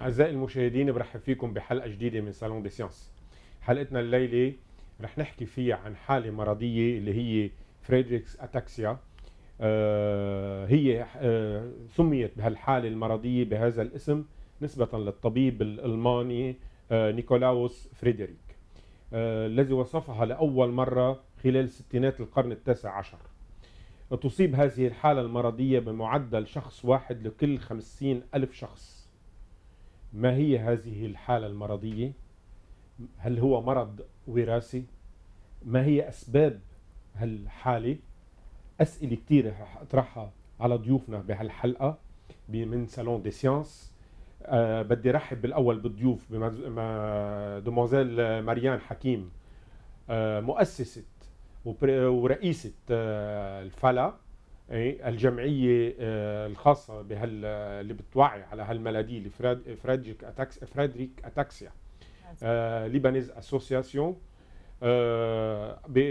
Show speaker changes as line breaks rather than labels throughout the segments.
أعزائي المشاهدين برحب فيكم بحلقة جديدة من Salon des Sciences حلقتنا الليلة رح نحكي فيها عن حالة مرضية اللي هي Friedreich's Ataxia آه هي آه سميت بهالحالة المرضية بهذا الاسم نسبة للطبيب الألماني آه نيكولاوس فريدريك. آه الذي وصفها لأول مرة خلال ستينات القرن التاسع عشر. تصيب هذه الحالة المرضية بمعدل شخص واحد لكل خمسين ألف شخص. ما هي هذه الحالة المرضية؟ هل هو مرض وراثي؟ ما هي أسباب هالحالة؟ أسئلة كثيرة رح أطرحها على ضيوفنا بهالحلقة من سالون دي سيانس أه بدي رحب بالأول بالضيوف دموزيل ماريان حكيم أه مؤسسة ورئيسة أه الفلا. الجمعية آه، الخاصة بهال اللي بتوعي على هالملادي Friedreich Atax Friedreich Ataxia Lebanese Association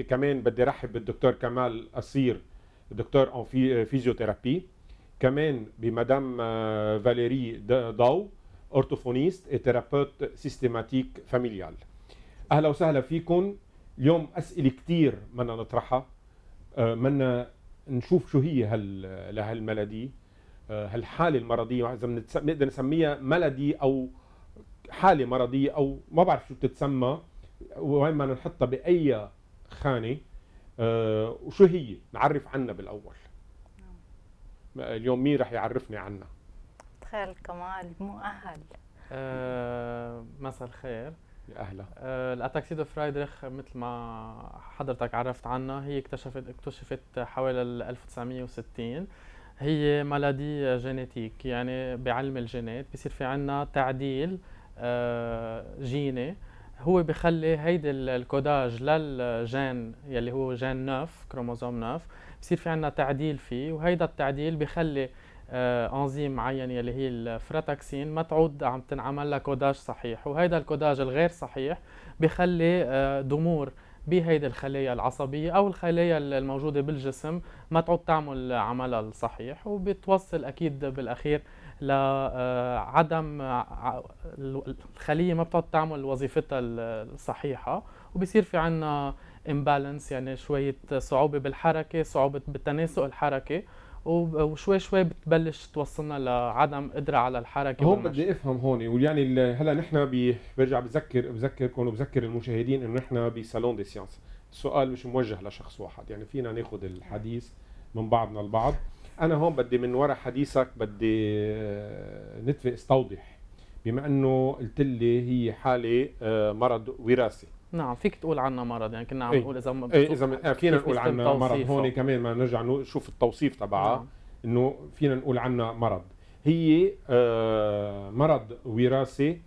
كمان بدي رحب بالدكتور كمال قصير docteur en physiothérapie. كمان بمدام آه، فاليري داو orthophoniste thérapeute systémique familiale أهلا وسهلا فيكم اليوم أسئلة كثير بدنا نطرحها. منا آه، نشوف شو هي هال لهالملدي آه، هالحالة المرضية. إذا بنقدر نسميها ملدي أو حالة مرضية أو ما بعرف شو بتتسمى وين ما نحطها بأي خانة أه وشو هي؟ نعرف عنها بالأول. نعم. اليوم مين رح يعرفني عنها؟
تخيل كمال مؤهل.
أه مساء الخير.
يا أهلا
آه الاتاكسيدو فرايدريخ مثل ما حضرتك عرفت عنها. هي اكتشفت اكتشفت حوالي 1960 هي maladie génétique يعني بعلم الجينات. بصير في عنا تعديل آه جيني. هو بخلي هيدي ال codage للجين يلي هو جين 9 كروموزوم 9 بصير في عنا تعديل فيه وهيدا التعديل بخلي انزيم معين يلي هي ال frataxine ما تعود عم تنعمل لها codage صحيح وهيدا ال codage الغير صحيح بخلي آه ضمور بهيدي الخلايا العصبية أو الخلايا الموجودة بالجسم ما تعود تعمل عملها الصحيح وبتوصل أكيد بالأخير لعدم آه، الخلية ما بتعود تعمل وظيفتها الصحيحة وبصير في عنا امبالانس يعني شوية صعوبة بالحركة صعوبة بالتناسق الحركي. وشوي شوي بتبلش توصلنا لعدم قدرة على الحركة
هون بدي أفهم هون ويعني هلأ نحن برجع بذكر بذكركم وبذكر المشاهدين إنه نحن بصالون دي سيانس. السؤال مش موجه لشخص واحد يعني فينا ناخذ الحديث من بعضنا البعض. أنا هون بدي من وراء حديثك بدي آه، نتفق استوضح. بما إنه قلت لي هي حالة آه، مرض وراثي.
نعم فيك تقول عنها مرض يعني كنا عم
إيه.
نقول إذا
ما إيه إذا فينا نقول عنها مرض هون كمان ما نرجع نشوف التوصيف تبعها نعم. إنه فينا نقول عنها مرض. هي آه مرض وراثي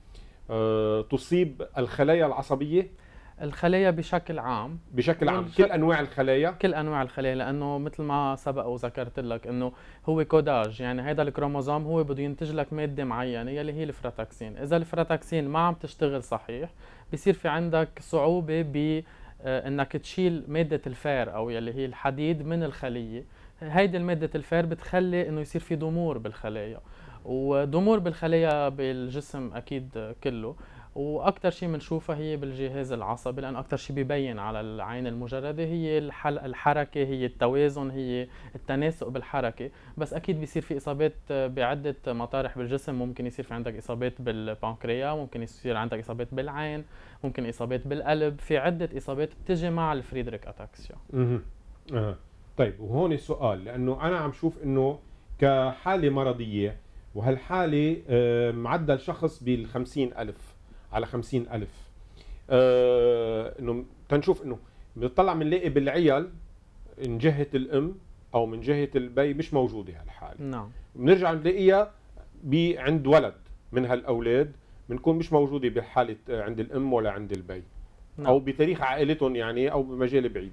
آه تصيب الخلايا العصبية؟
الخلايا بشكل عام.
بشكل عام كل أنواع الخلايا؟
كل أنواع الخلايا لأنه مثل ما سبق وذكرت لك إنه هو codage يعني هذا الكروموزوم هو بده ينتج لك مادة معينة يلي هي ال frataxine. إذا ال frataxine ما عم تشتغل صحيح بصير في عندك صعوبة ب آه، تشيل مادة ال fer أو يلي هي الحديد من الخلية. هيدي المادة ال fer بتخلي إنه يصير في ضمور بالخلايا وضمور بالخلايا بالجسم أكيد كله. وأكثر شيء بنشوفها هي بالجهاز العصبي لأنه أكثر شيء ببين على العين المجردة هي الحركة هي التوازن هي التناسق بالحركة. بس أكيد بيصير في إصابات بعدة مطارح بالجسم. ممكن يصير في عندك إصابات بالبنكرياس ممكن يصير عندك إصابات بالعين ممكن إصابات بالقلب في عدة إصابات بتجي مع الفريدريك أتاكسيا.
أها. طيب وهون السؤال لأنه أنا عم شوف إنه كحالة مرضية وهالحالة آه، معدل شخص بال ألف. على خمسين ألف. آه إنه تنشوف إنه بنطلع بنلاقي بالعيال من جهة الأم أو من جهة البي مش موجودة هالحالة.
نعم.
بنرجع بنلاقيها عند ولد من هالأولاد بنكون مش موجودة بحالة عند الأم ولا عند البي. نعم. أو بتاريخ عائلتهم يعني أو بمجال بعيد.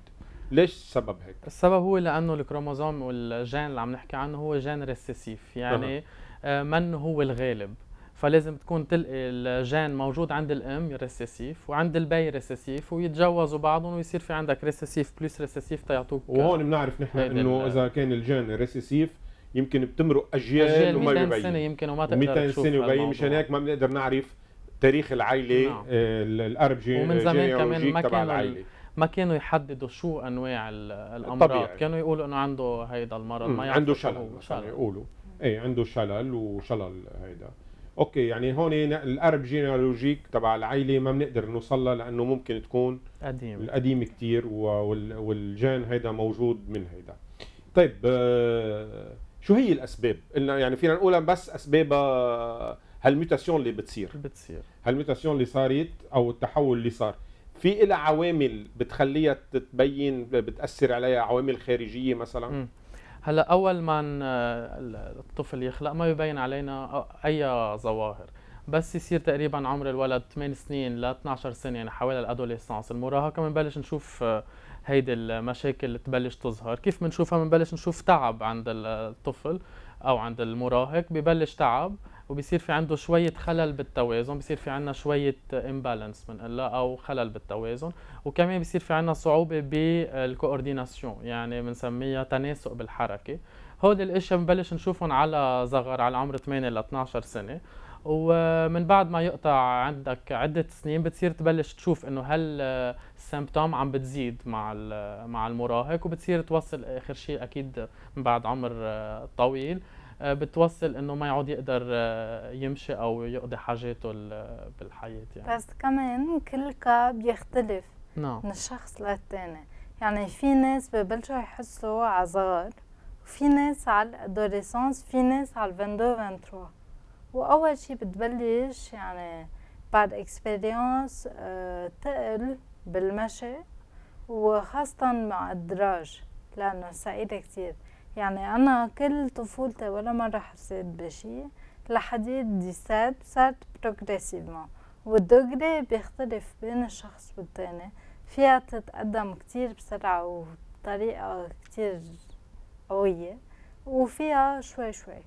ليش السبب هيك؟
السبب هو لأنه الكروموزوم والجين اللي عم نحكي عنه هو جين récessif. يعني أه. من هو الغالب؟ فلازم تكون تلقي الجين موجود عند الام récessif وعند البي récessif ويتجوزوا بعضهم ويصير في عندك récessif plus récessif تيعطوك.
وهون بنعرف نحن إنه إذا كان الجين récessif يمكن بتمرق أجيال,
أجيال
وما
200
ببين.
سنة يمكن وما تقدر
200
تشوف
سنة وبين. مشان هيك ما بنقدر نعرف تاريخ العائله
نعم.
آه، ال arbre gé-
ومن زمان كمان ما كانوا ما كانوا يحددوا شو أنواع ال- الأمراض.
طبيعي.
كانوا يقولوا إنه عنده هيدا المرض ما
عنده شلل. يقولوا. إيه عنده شلل وشلل هيدا. okay يعني هون ال arbre généalogique تبع العائله ما بنقدر نوصل لها لأنه ممكن تكون
قديم
القديم كتير وال- والجين هيدا موجود من هيدا. طيب آه، شو هي الأسباب؟ قلنا يعني فينا نقولها بس اسبابها هال mutation اللي بتصير.
بتصير.
هال mutation اللي صارت أو التحول اللي صار. في لها عوامل بتخليها تتبين بتأثر عليها عوامل خارجية مثلا؟
مم. هلا أول ما الطفل يخلق ما يبين علينا أي ظواهر بس يصير تقريبا عمر الولد 8 سنين ل 12 سنة يعني حوالي الادوليسانس المراهقة بنبلش نشوف آه، هيدي المشاكل تبلش تظهر. كيف بنشوفها بنبلش نشوف تعب عند الطفل أو عند المراهق ببلش تعب. وبصير في عنده شوية خلل بالتوازن بصير في عنا شوية امبالانس بنقلها أو خلل بالتوازن. وكمان بصير في عنا صعوبة بالكورديناسيون يعني بنسميها تناسق بالحركة. هول الأشياء بنبلش نشوفهم على صغر على عمر 8 ل 12 سنة. ومن بعد ما يقطع عندك عدة سنين بتصير تبلش تشوف إنه هل السيمبتوم عم بتزيد مع مع المراهق وبتصير توصل آخر شيء أكيد من بعد عمر طويل. بتوصل إنه ما يعود يقدر آه، يمشي أو يقضي حاجاته ال- بالحياة يعني.
بس كمان كل كا بيختلف
نعم.
من الشخص للتاني. يعني في ناس ببلشوا يحسوا على صغار وفي ناس على الأدوليسانس في ناس على 22 23 وأول شي بتبلش يعني بعد اكسبيرينس تقل بالمشي وخاصة مع الدراج لأنه سعيدة كتير. يعني أنا كل طفولتي ولا مرة حسيت بشي لحديد دي سات صارت progressivement وال degré بيختلف بين الشخص والتاني. فيها تتقدم كتير بسرعة وبطريقة كتير قوية وفيها شوي شوي.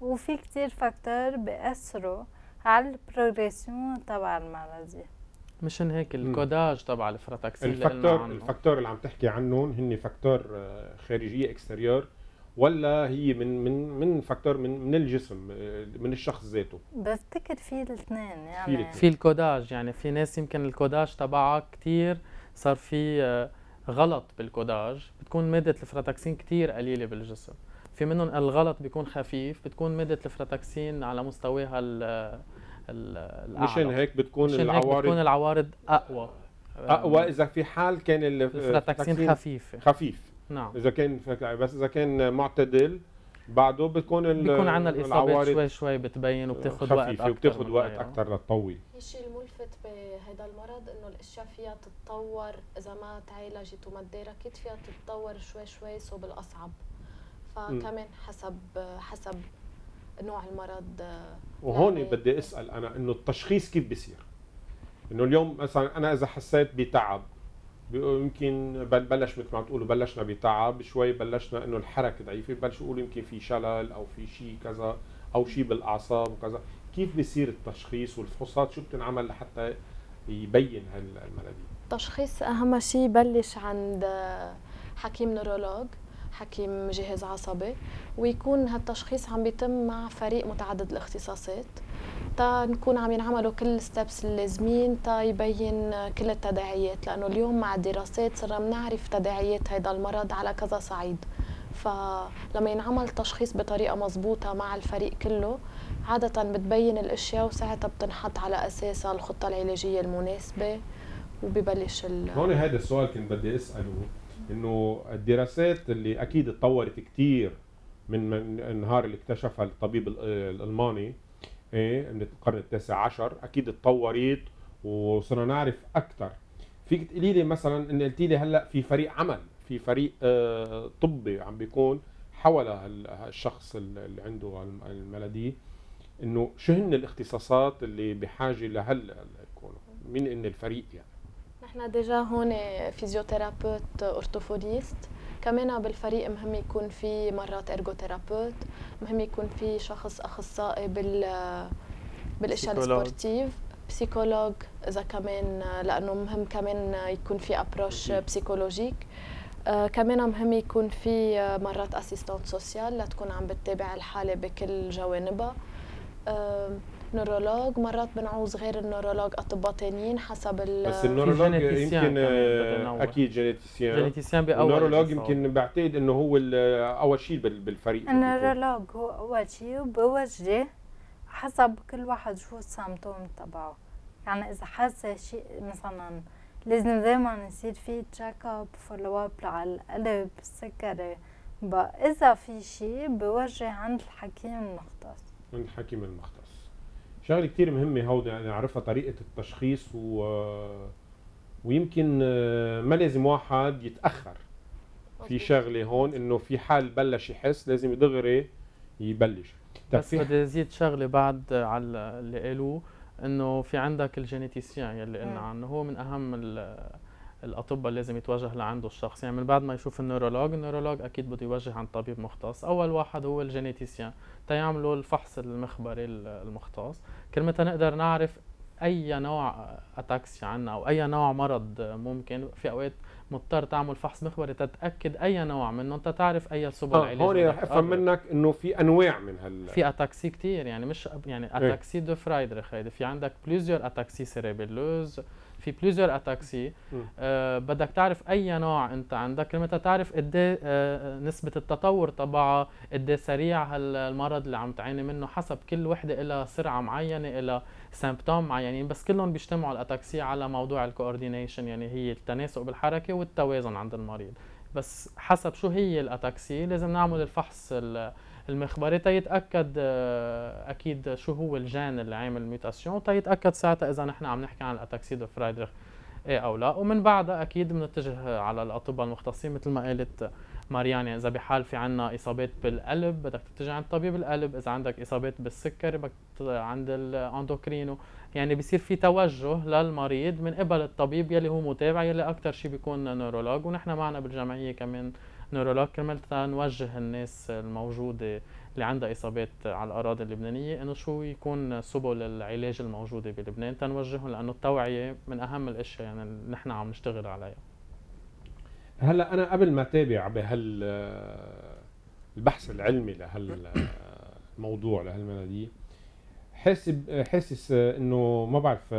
وفي كتير facteur بيأثروا على ال progression تبع المرضية
مشان هيك ال codage تبع ال frataxine ال
facteur
ال
facteur اللي عم تحكي عنهم هن facteur آه، خارجية extérieur ولا هي من من من facteur من من الجسم آه، من الشخص ذاته؟
بفتكر في الاثنين يعني.
في ال codage يعني في ناس يمكن ال codage تبعها كتير صار في آه، غلط بال codage بتكون مادة ال frataxine كتير قليلة بالجسم. في منهم الغلط بيكون خفيف بتكون مادة ال frataxine على مستواها ال ال الأعلى.
مشان هيك بتكون
مشان هيك بتكون
العوارض
العوارض أقوى.
أقوى. إذا في حال كان ال-
ال frataxine خفيفة
خفيف.
نعم.
إذا كان بس إذا كان معتدل بعده بتكون ال-
بيكون عندنا
العوارض
شوي شوي بتبين وبتاخد وقت
وبتاخد
من
وقت. أكثر لتطول
الشيء الملفت بهذا المرض إنه الأشياء فيها تتطور؟ إذا ما تعالجت وما تداركت فيها تتطور شوي شوي سو بالاصعب فكمان حسب حسب نوع المرض
وهون
يعني-
بدي أسأل أنا إنه التشخيص كيف بيصير؟ إنه اليوم مثلا أنا إذا حسيت بتعب يمكن بل- بلش مثل ما بتقولوا بلشنا بتعب شوي بلشنا إنه الحركة ضعيفة بلشوا يقولوا يمكن في شلل أو في شيء كذا أو شيء بالأعصاب وكذا. كيف بيصير التشخيص والفحوصات؟ شو بتنعمل لحتى يبين هالمرض
تشخيص أهم شيء بلش عند حكيم نورولوج. حكيم جهاز عصبي ويكون هالتشخيص عم بيتم مع فريق متعدد الاختصاصات. تا نكون عم ينعملوا كل الستبس اللازمين تا يبين كل التداعيات لأنه اليوم مع الدراسات صرنا بنعرف تداعيات هذا المرض على كذا صعيد. فلما ينعمل تشخيص بطريقة مضبوطة مع الفريق كله عادة بتبين الأشياء وساعتها بتنحط على أساسها الخطة العلاجية المناسبة وببلش ال
هون هذا السؤال كنت بدي أسأله. إنه الدراسات اللي أكيد اتطورت كثير من النهار اللي اكتشفها الطبيب ال- الألماني إيه من القرن التاسع عشر أكيد اتطورت وصرنا نعرف أكثر فيك تقولي لي مثلا ان قلتي لي هلأ في فريق عمل في فريق آه طبي عم بيكون حول هالشخص اللي عنده الم- ال maladie إنه شو هن الاختصاصات اللي بحاجة لهل يكونوا؟ مين ان الفريق يعني؟
نحن déjà هون physiothérapeute orthophoniste كمان بالفريق مهم يكون في مرات ergothérapeute مهم يكون في شخص أخصائي بال بالإشياء.
ال
sportif psychologue إذا كمان لأنه مهم كمان يكون في
approche.
psychologique آه كمان مهم يكون في مرات assistante sociale لتكون عم بتتابع الحالة بكل جوانبها آه neurologue مرات بنعوز غير ال neurologue اطباء تانيين حسب ال
بس ال
neurologue
généticien
يمكن
آه،. أكيد généticien
généticien بأول
ال
neurologue.
يمكن بعتقد إنه هو ال- أول شيء بال- بالفريق. ال
neurologue هو أول شي وبوجه حسب كل واحد شو ال symptôme تبعه يعني إذا حاسة شيء مثلا لازم دايما يصير في check up follow up على القلب السكري بقى إذا في شي بوجه عند الحكيم المختص
من الحكيم المختص شغلة كثير مهمة هودي يعني نعرفها طريقة التشخيص و ويمكن آه، ما لازم واحد يتأخر في. شغلة هون إنه في حال بلش يحس لازم دغري يبلش
بس بدي ازيد شغلة بعد على اللي قالوه إنه في عندك ال généticien يلي قلنا
مم.
عنه هو من أهم ال- الأطباء لازم يتوجه لعنده الشخص. يعني من بعد ما يشوف ال neurologue ال neurologue أكيد بده يوجه عند طبيب مختص. أول واحد هو ال généticien تيعملوا الفحص المخبري ال- المختص. كرمتها نقدر نعرف أي نوع ataxia عنا أو أي نوع مرض ممكن. في أوقات مضطر تعمل فحص مخبري تتأكد أي نوع منه انت تعرف أي سبل
آه
علاج
هون رح
أفهم.
منك إنه في أنواع من هال
في ataxie كتير. يعني مش يعني ataxie de Friedreich هيدي في عندك plusieurs ataxies cérébelleuses في plusieurs
ataxies.
آه بدك تعرف أي نوع أنت عندك. لمتى تعرف قد إيه، آه نسبة التطور تبعها قد إيه سريع هالمرض اللي عم تعاني منه حسب كل وحدة لها سرعة معينة لها symptômes معينين بس كلهم بيجتمعوا ال ataxie على موضوع ال coordination يعني هي التناسق بالحركة والتوازن عند المريض. بس حسب شو هي ال ataxie لازم نعمل الفحص ال- المخبري تيتاكد آه، أكيد شو هو الجين اللي عامل ال mutation تيتاكد ساعتها إذا نحن عم نحكي عن ال ataxie de Friedreich إيه أو لا. ومن بعدها أكيد بنتجه على الأطباء المختصين مثل ما قالت ماريان يعني إذا بحال في عنا إصابات بالقلب بدك تتجه عند طبيب القلب إذا عندك إصابات بالسكر بدك عند ال endocrino. يعني بصير في توجه للمريض من قبل الطبيب يلي هو متابع يلي أكثر شيء بيكون neurologue. ونحن معنا بالجمعية كمان نورولوج كرمال نوجه الناس الموجودة اللي عندها إصابات على الأراضي اللبنانية إنه شو يكون سبل العلاج الموجودة بلبنان. تنوجههم لأنه التوعية من أهم الأشياء يعني اللي نحن عم نشتغل عليها.
هلا أنا قبل ما أتابع بهال البحث العلمي لهالموضوع لهالمناديل حاسب حاسس إنه ما بعرف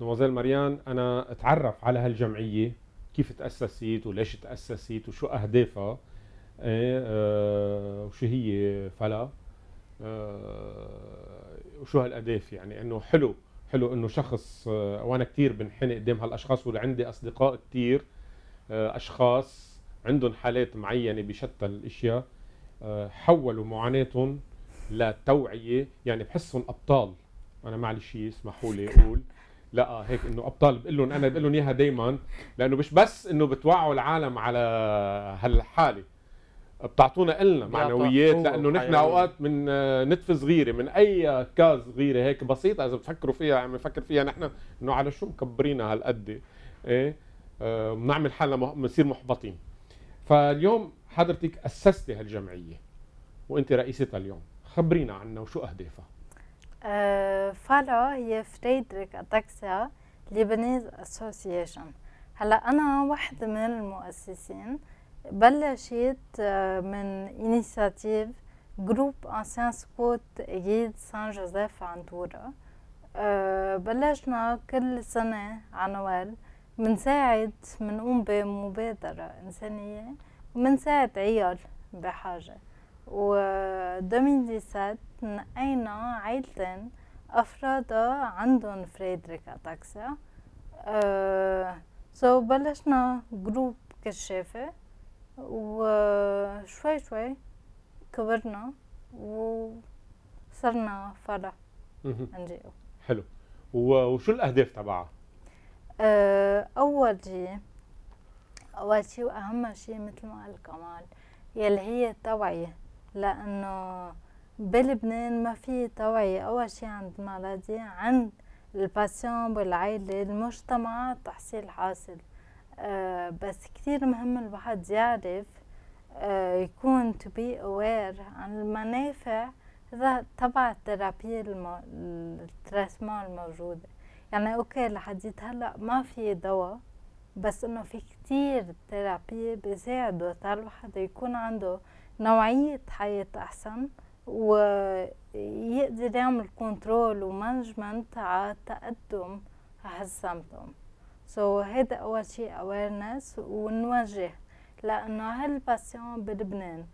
نوازيل مريان أنا أتعرف على هالجمعية. كيف تأسست وليش تأسست وشو أهدافها إيه، آه، وشو هي فلا آه، وشو هالأهداف يعني. إنه حلو حلو إنه شخص آه، وأنا كثير بنحني قدام هالأشخاص وعندي أصدقاء كثير أشخاص عندهم حالات معينة بشتى الأشياء آه، حولوا معاناتهم لتوعية يعني بحسهم أبطال. أنا معلش اسمحوا لي أقول. لا هيك إنه أبطال بقول لهم أنا بقول لهم إياها دائما لأنه مش بس إنه بتوعوا العالم على هالحالة. بتعطونا
إلنا
معنويات لأنه نحن. أوقات من آه، نتفه صغيرة من أي كاز صغيرة هيك بسيطة إذا بتفكروا فيها عم نفكر فيها نحن إنه على شو مكبرينها هالقد إيه؟ آه، بنعمل حالنا مح- بنصير محبطين. فاليوم حضرتك أسستي هالجمعية وأنت رئيستها اليوم. خبرينا عنها وشو أهدافها.
آه، فالا هي Friedreich's Ataxia Lebanese Association هلا أنا واحدة من المؤسسين بلشت آه، من initiative groupe anciens scouts et guides Saint Joseph عنتورا آه، بلشنا كل سنة عنوال منساعد منقوم بمبادرة إنسانية ومنساعد عيال بحاجة. و 2017 نقينا عيلتين أفراد عندهم Friedreich's Ataxia أه so بلشنا groupe كشافة وشوي شوي كبرنا وصرنا فرع. NGO
حلو. وشو الأهداف تبعها؟
أه أول شي أول شي وأهم شي مثل ما قال كمال يلي هي التوعية لأنه بلبنان ما في توعية أول شي عند ال malade عند ال patient والعائلة المجتمع تحصيل حاصل. أه بس كتير مهم الواحد يعرف أه يكون to be aware عن المنافع تبع ال thérapie الم... ال traitement الموجودة. يعني okay لحديت هلا ما في دواء بس إنه في كتير thérapies بيساعدوا الواحد يكون عنده نوعية حياة أحسن. ويقدر يعمل control و management على التقدم هال symptôme. so, هيدا أول شي awareness ونوجه لأنه هال patient بلبنان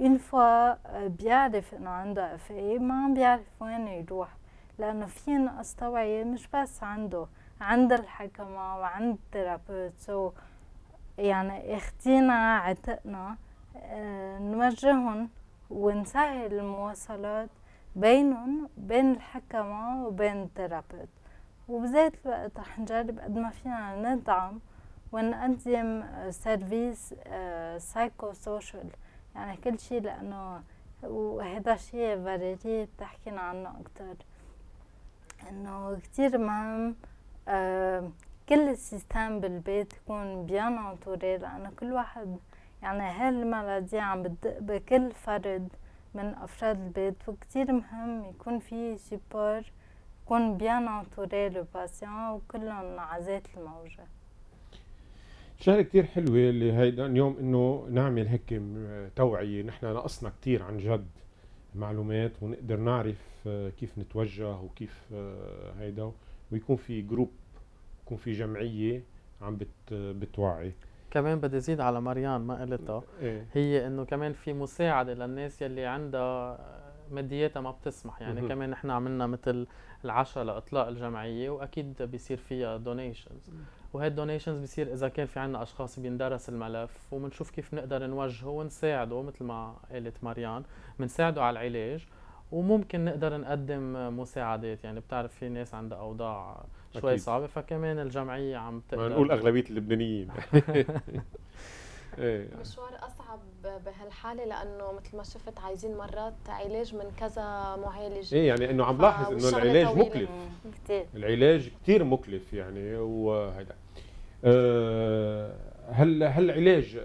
une fois بيعرف إنه عنده FA ما عم بيعرف وين يروح لأنه في نقص توعية مش بس عنده عند الحكمة وعند ال thérapeutes so يعني أخدنا عا عاتقنا آه نوجههم ونسهل المواصلات بينهم بين الحكمة وبين ال thérapeutes وبذات الوقت رح نجرب قد ما فينا ندعم ونقدم service psycho-social يعني كل شيء لأنه وهذا الشيء فاليري بتحكينا عنه أكتر. إنه كتير مهم آه كل السيستم بالبيت يكون بيان انتوري لأنه كل واحد يعني هالملادي عم بتدق بكل فرد من أفراد البيت؟ وكتير مهم يكون في سيبور يكون بيان انتوري لو باسيون وكلهم عزات الموجة.
شغلة كثير حلوة اللي هيدا اليوم إنه نعمل هيك توعية. نحن نقصنا كثير عن جد معلومات ونقدر نعرف آه، كيف نتوجه وكيف آه، هيدا. ويكون في groupe يكون في جمعية عم بت بتوعي.
كمان بدي زيد على مريان ما قلتها.
إيه؟
هي إنه كمان في مساعدة للناس يلي عندها مادياتها ما بتسمح. يعني. كمان نحن عملنا مثل العشاء لإطلاق الجمعية وأكيد بيصير فيها donations وهي ال donations بيصير إذا كان في عنا أشخاص بيندرس الملف وبنشوف كيف نقدر نوجهه ونساعده مثل ما قالت مريان بنساعده على العلاج وممكن نقدر نقدم مساعدات يعني بتعرف في ناس عندها أوضاع شوي
أكيد.
صعبة فكمان الجمعية عم تقدر
نقول أغلبية اللبنانيين. إيه.
مشوار أصعب بهالحالة لأنه مثل ما شفت عايزين مرات علاج من كذا معالج.
إيه يعني إنه عم لاحظ
إنه
العلاج
طويلة.
مكلف.
كتير.
العلاج كثير مكلف يعني وهذا أه هل هل العلاج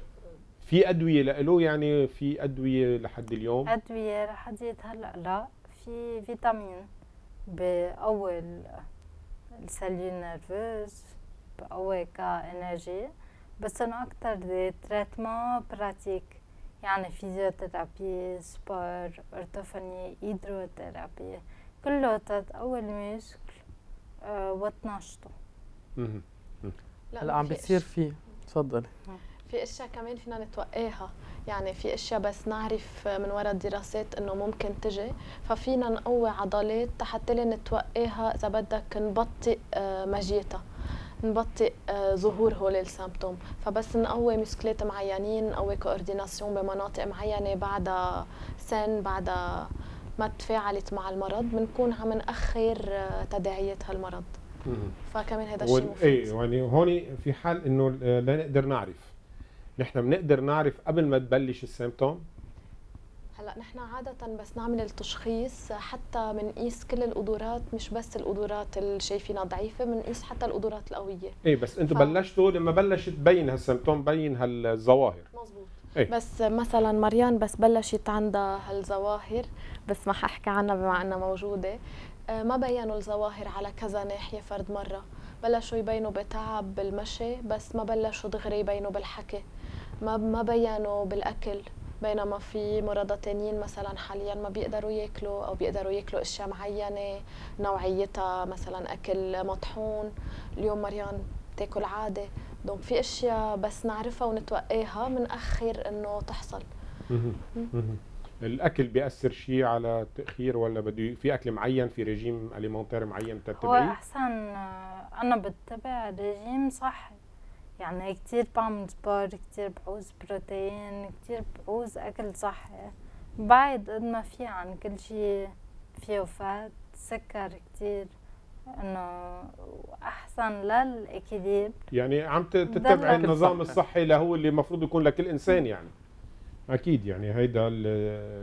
في أدوية له يعني في أدوية لحد اليوم؟
أدوية لحد هلا لا في فيتامين بقوي ال cellules nerveuses بقوي ك energy بس أنا أكتر des traitements pratiques يعني physiothérapie sport orthophonie hydrothérapie كله تقوي ال muscles آه، وتنشطه
هلأ عم بيصير في تفضلي.
في أشياء كمان فينا نتوقاها يعني في أشياء بس نعرف من وراء الدراسات إنه ممكن تجي. ففينا نقوي عضلات حتى لي نتوقاها إذا بدك نبطئ آه، مجيتها نبطئ آه، ظهور هول ال symptômes فبس نقوي muscle ات معينين نقوي coordination بمناطق معينة بعدها سن بعدها ما تفاعلت مع المرض بنكون عم نأخر آه، تداعيات هالمرض. فكمان هذا الشيء
وال-
مفيد.
إيه يعني هون في حال إنه لا نقدر نعرف. نحن بنقدر نعرف قبل ما تبلش السيمتوم
هلا نحن عادة بس نعمل التشخيص حتى بنقيس كل القدرات مش بس القدرات اللي شايفينها ضعيفة بنقيس حتى القدرات القوية.
إيه بس أنتم
ف-
بلشتوا لما بلشت تبين هالسيمتوم بين هالظواهر.
مزبوط
إيه.
بس مثلا مريان بس بلشت عندها هالظواهر بس ما ححكي عنها بما إنها موجودة. آه، ما بينوا الظواهر على كذا ناحية فرد مرة. بلشوا يبينوا بتعب بالمشي بس ما بلشوا دغري يبينوا بالحكي. ما ما بينوا بالأكل بينما في مرضى تانيين مثلا حاليا ما بيقدروا ياكلوا أو بيقدروا ياكلوا أشياء معينة نوعيتها مثلا أكل مطحون. اليوم مريان تاكل عادي دونك في أشياء بس نعرفها ونتوقاها بنأخر إنه تحصل.
الأكل بيأثر شيء على التأخير ولا بده في أكل معين في régime alimentaire معين
هو
تتبعيه
أحسن آه، أنا بتبع رجيم صحي. يعني كتير بعمل sport كتير بعوز بروتين كتير بعوز أكل صحي. بعد قد ما في عن كل شي فيه فات سكر كتير إنه أحسن لل équilibre
يعني عم تتبع النظام
الصحي.
الصحي اللي هو اللي المفروض يكون لكل إنسان يعني. أكيد يعني هيدا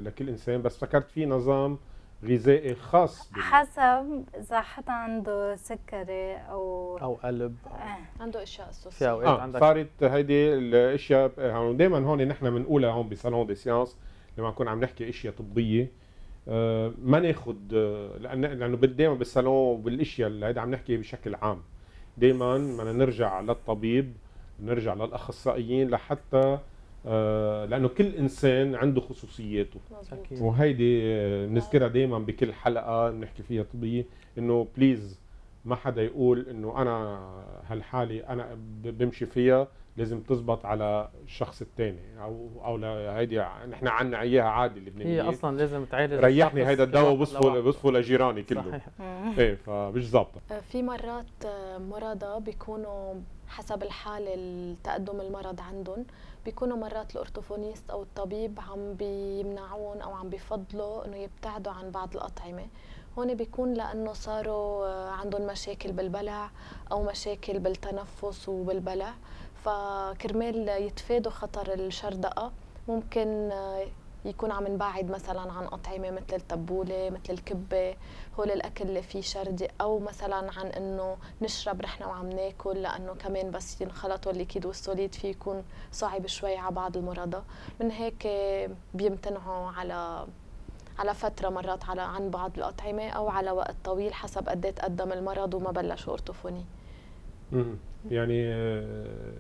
لكل إنسان بس فكرت في نظام غذائي خاص بال-
حسب إذا حدا عنده سكري أو
أو قلب.
آه.
عنده أشياء
في
اساسيه
أوقات
آه
عندك.
صارت هيدي الأشياء دائما هون نحن بنقولها هون بصالون دي سيانس لما نكون عم نحكي أشياء طبية. آه، ما ناخذ لأن لأنه دائما بالصالون بالاشياء اللي هيدا عم نحكي بشكل عام. دائما بدنا نرجع للطبيب نرجع للأخصائيين لحتى آه، لأنه كل إنسان عنده خصوصياته.
مزبوط.
وهيدي آه، بنذكرها دائما بكل حلقة بنحكي فيها طبية إنه بليز ما حدا يقول إنه أنا هالحالة أنا بمشي فيها لازم تزبط على الشخص الثاني أو أو لا هيدي نحن عنا إياها عادي
هي
اللبنانيه
أصلا لازم تعالج
ريحني هيدا الدواء. وبصفوا بصفوا لجيراني كله
صحيح.
إيه فمش ظابطة.
آه، في مرات آه، مرضى بيكونوا حسب الحالة التقدم المرض عندهم بيكونوا مرات الأورتوفونيست أو الطبيب عم بيمنعون أو عم بيفضلوا إنه يبتعدوا عن بعض الأطعمة. هون بيكون لأنه صاروا آه، عندهم مشاكل بالبلع أو مشاكل بالتنفس وبالبلع. فكرمال يتفادوا خطر الشردقة ممكن آه، يكون عم نبعد مثلا عن أطعمة مثل التبولة مثل الكبة هول الأكل اللي فيه شردة أو مثلا عن إنه نشرب نحن وعم ناكل لأنه كمان بس ينخلطوا الليكيد والسوليد في يكون صعب شوي على بعض المرضى من هيك بيمتنعوا على على فترة مرات على عن بعض الأطعمة أو على وقت طويل حسب قد تقدم المرض وما بلش أورتوفوني.
يعني آه،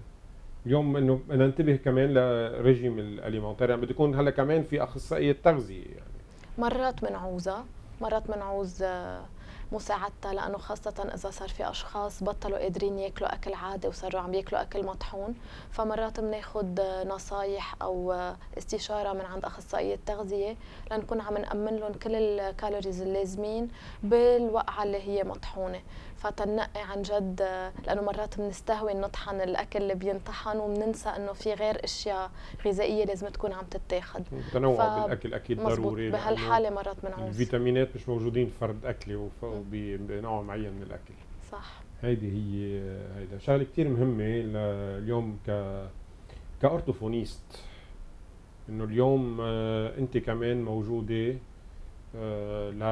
اليوم إنه بدنا ننتبه كمان لريجيم الاليمونتير يعني بده يكون هلأ كمان في أخصائية تغذية يعني.
مرات بنعوزها مرات بنعوز آه، مساعدتها لأنه خاصة إذا صار في أشخاص بطلوا قادرين يأكلوا أكل عادي وصاروا عم يأكلوا أكل مطحون فمرات بناخذ نصايح أو آه، استشارة من عند أخصائية تغذية لنكون عم نأمن لهم كل الكالوريز اللازمين بالوقعة اللي هي مطحونة. فتنقي عن جد لأنه مرات بنستهوي نطحن الأكل اللي بينطحن وبننسى إنه في غير أشياء غذائية لازم تكون عم تتاخد.
التنوع
ف-
بالأكل
أكيد
ضروري لأنه
بهالحالة مرات بنعوز
الفيتامينات مش موجودين فرد اكله وف- وب- بنوع معين من الأكل.
صح.
هيدي هي هيدا. شغلة كثير مهمة اليوم ك ك orthophoniste إنه اليوم آه، أنت كمان موجودة آه، ل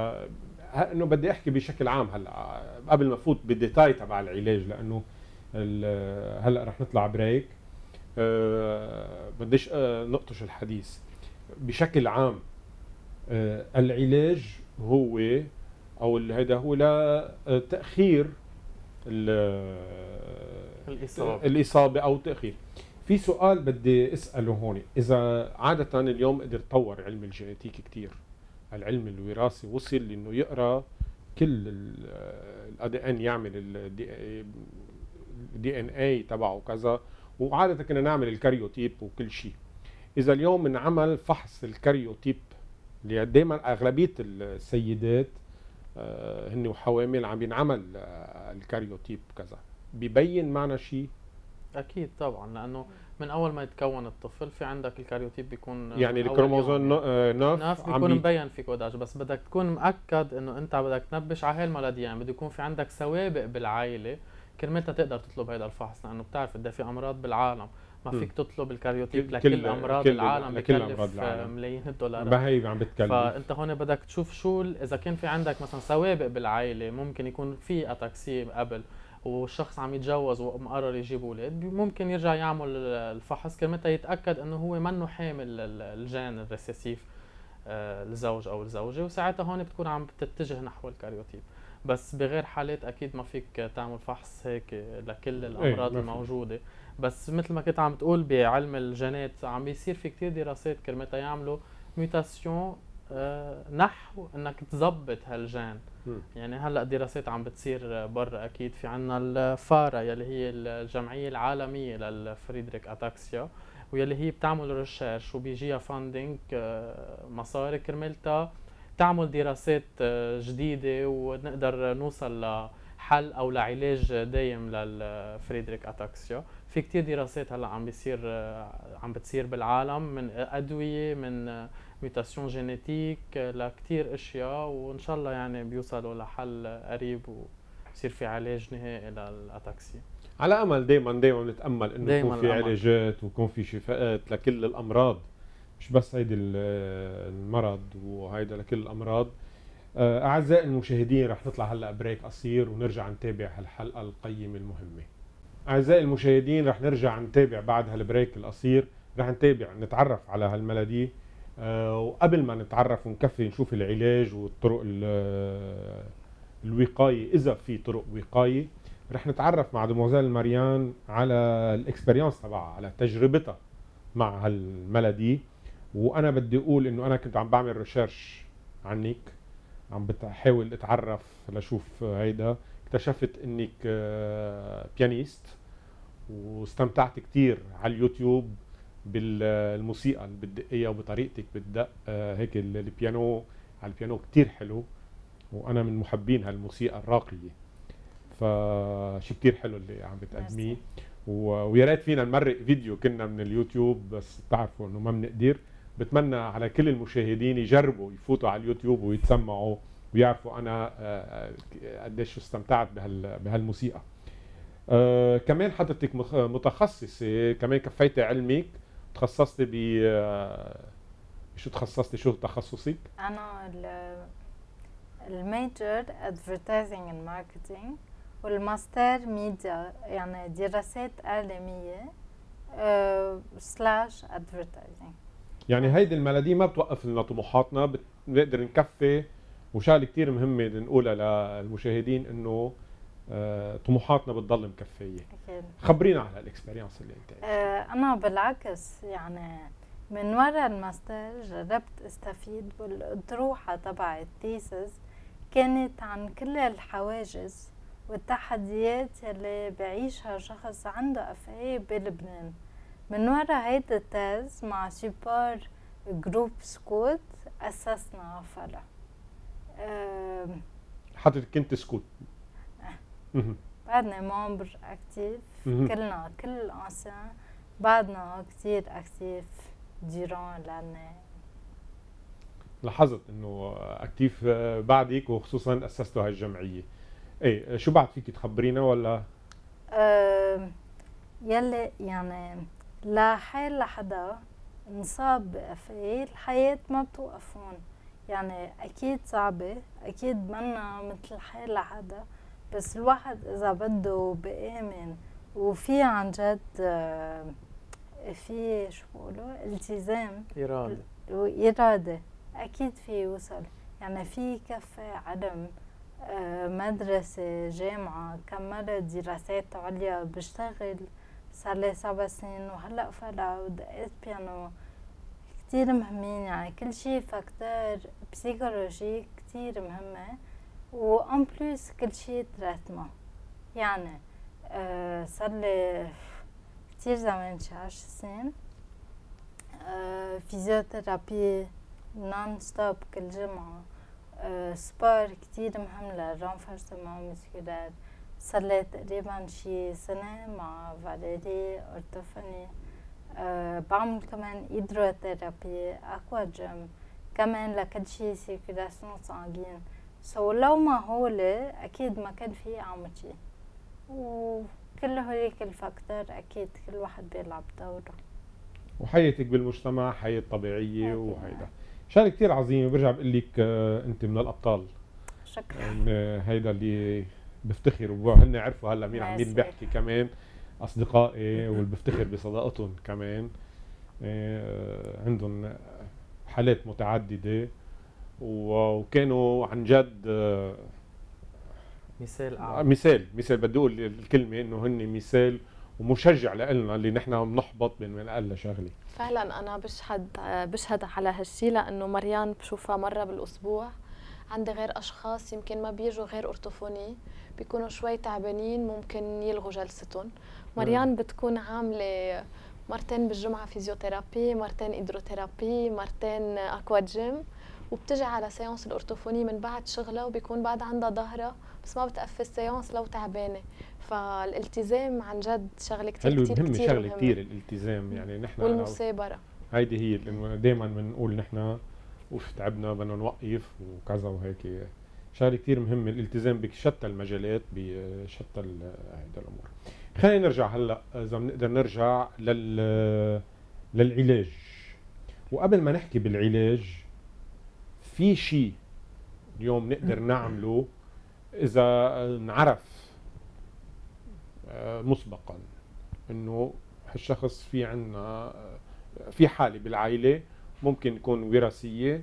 ه- إنه بدي أحكي بشكل عام هلأ آه، قبل ما أفوت بال détail تبع العلاج لأنه هلأ رح نطلع break. آه، بديش آه، نقطش الحديث. بشكل عام آه، العلاج هو أو هيدا هو لتاخير
الإصابة.
الإصابة أو تأخير. في سؤال بدي أسأله هون. إذا عادة اليوم قدر تطور علم ال génétique كثير العلم الوراثي وصل انه يقرأ كل ال ADN يعمل ال DNA تبعه كذا. وعادة كنا نعمل ال caryotype وكل شيء. إذا اليوم انعمل فحص ال caryotype اللي دائما أغلبية السيدات آه، هن وحوامل عم ينعمل آه، ال caryotype كذا. ببين معنا شيء؟
أكيد طبعا لأنه من أول ما يتكون الطفل في عندك ال caryotype بيكون
يعني
من أول
الكروموزوم
يوم.
ن- آه، ناف
ناف بيكون
بي-
مبين في codage بس بدك تكون مأكد إنه أنت بدك تنبش على هاي يعني بده يكون في عندك سوابق بالعائلة كرمال تقدر تطلب هذا الفحص لأنه بتعرف قد في أمراض بالعالم ما. فيك تطلب ال caryotype
كل-
لكل
كل-
أمراض
كل-
العالم
لكل
بكلف
أمراض العالم.
ملايين الدولارات
ما هي عم بتكلف
فأنت هون بدك تشوف شو إذا كان في عندك مثلا سوابق بالعائله ممكن يكون في ataxie قبل والشخص عم يتجوز ومقرر يجيب أولاد ممكن يرجع يعمل ال- الفحص كرمال يتأكد إنه هو منه حامل ال- الجين ال récessif آه، الزوج أو الزوجة وساعتها هون بتكون عم بتتجه نحو ال caryotype بس بغير حالات أكيد ما فيك تعمل فحص هيك لكل الأمراض
ما في.
الموجودة بس مثل ما كنت عم تقول بعلم الجينات عم بيصير في كتير دراسات كرمال يعملوا mutation نحو إنك تظبط هالجين
مم.
يعني هلأ دراسات عم بتصير برا أكيد. في عنا ال FARA يلي هي الجمعية العالمية لل Friedreich ataxia ويلي هي بتعمل research وبيجيها funding مصاري كرمالتها. تعمل دراسات آه، جديدة ونقدر نوصل لحل أو لعلاج دايم لل Friedreich ataxia. في كتير دراسات هلأ عم بيصير آه، عم بتصير بالعالم من أدوية من آه، mutation génétique لكتير أشياء وإن شاء الله يعني بيوصلوا لحل قريب ويصير في علاج نهائي لل ataxia
على أمل دائما دائما نتأمل
إنه
يكون في. علاجات ويكون في شفاءات لكل الأمراض مش بس هيدي ال- المرض وهيدا لكل الأمراض. آه، أعزائي المشاهدين رح نطلع هلأ break قصير ونرجع نتابع هالحلقة القيمة المهمة. أعزائي المشاهدين رح نرجع نتابع بعد هال break القصير رح نتابع نتعرف على هال maladie آه، وقبل ما نتعرف ونكفي نشوف العلاج والطرق ال- الوقايه إذا في طرق وقايه رح نتعرف مع demoiselle مريان على ال experience تبعها على تجربتها مع هال maladie. وأنا بدي أقول إنه أنا كنت عم بعمل research عنك عم بحاول أتعرف لشوف هيدا. اكتشفت إنك pianiste آه، واستمتعت كثير على اليوتيوب. بالموسيقى اللي بتدقيها وبطريقتك بتدق آه، هيك البيانو على البيانو كثير حلو وأنا من محبين هالموسيقى الراقية. فشي كثير حلو اللي عم بتقدميه. ويا ريت فينا نمرق فيديو كنا من اليوتيوب بس بتعرفوا إنه ما بنقدر. بتمنى على كل المشاهدين يجربوا يفوتوا على اليوتيوب ويتسمعوا ويعرفوا أنا آه، آه، قديش استمتعت بهالموسيقى. آه كمان حضرتك متخصصة كمان كفيتي علمك. تخصصتي ب شو تخصصتي شو تخصصك؟
أنا ال major advertising and marketing وال master media يعني دراسات إعلامية slash advertising
يعني هيدي ال maladie ما بتوقف لنا طموحاتنا بنقدر نكفي وشغلة كثير مهمة نقولها للمشاهدين إنه طموحاتنا بتضل مكفية. أكيد. خبرينا على ال experience اللي انت
آه أنا بالعكس يعني من وراء الماستر جربت استفيد والاطروحه تبع ال thesis كانت عن كل الحواجز والتحديات اللي بعيشها شخص عنده FA بلبنان. من وراء هيدا ال thèse مع سيبار group scout أسسنا فرع
حضرتك كنت scout
بعدنا ممبر أكتيف كلنا كل الانسان بعدنا كثير أكتيف ديران لأن
لاحظت إنه أكتيف بعدك وخصوصا أسستوا هاي الجمعية. إيه شو بعد فيك تخبرينا ولا؟
أه يلي يعني لا حال لحدا انصاب بأفعال الحياة ما بتوقف هون يعني أكيد صعبة أكيد منا مثل حال لحدا. بس الواحد إذا بده بآمن وفي عن جد آه، في شو بقولوا التزام
إرادة.
وإرادة أكيد في يوصل. يعني في كفي علم آه، مدرسة جامعة كملت دراسات عليا بشتغل صار لي سبع سنين وهلأ فرع ودقيت بيانو كتير مهمين يعني كل شي facteur psychologique كتير مهمة. و en plus كل شي traitement يعني آه صار لي كتير زمان شي عشر سنين. آه physiotherapy non-stop كل جمعة. آه sport كتير مهم لل renforcement musculaire صار لي تقريبا شي سنة مع فاليري orthophonie أه بعمل كمان hydrotherapy aqua gym كمان لكل شي circulation sanguine so لو ما هول أكيد ما كان في اعمل شي وكل هوليك ال facteurs أكيد كل واحد بيلعب دوره.
وحياتك بالمجتمع حياة طبيعية وهيدا. شغلة كثير عظيمة برجع بقول لك آه، أنت من الأبطال.
شكرا.
يعني هيدا اللي بفتخر وهن عرفوا هلا مين عم مين بيحكي كمان. أصدقائي واللي بفتخر بصداقتهم كمان. آه، عندهم حالات متعددة. وكانوا عن جد آه،
مثال
أعلى. مثال مثال بدي أقول الكلمة إنه هن مثال ومشجع لنا اللي نحن بنحبط من أقل شغلة.
فعلا أنا بشهد بشهد على هالشيء لأنه مريان بشوفها مرة بالأسبوع. عندي غير أشخاص يمكن ما بيجوا غير اورتوفوني بيكونوا شوي تعبانين ممكن يلغوا جلستهم. مريان بتكون عاملة مرتين بالجمعة physiothérapie مرتين hydrothérapie مرتين aquagym. وبتجي على séance ال orthophonie من بعد شغلها وبيكون بعد عندها ظهرها بس ما بتقفل séance لو تعبانة. فالالتزام عن جد شغلة كثير
حلو كثير مهم شغلة كثير الالتزام يعني نحن
والمثابرة.
هيدي هي انه دائما بنقول نحن اوف تعبنا بدنا نوقف وكذا وهيك. شغلة كثير مهمة الالتزام بشتى المجالات بشتى هيدا الأمور. خلينا نرجع هلأ إذا بنقدر نرجع لل للعلاج. وقبل ما نحكي بالعلاج في شيء اليوم نقدر نعمله إذا انعرف آه، مسبقا إنه هالشخص في عنا آه، في حالة بالعائلة ممكن تكون وراثية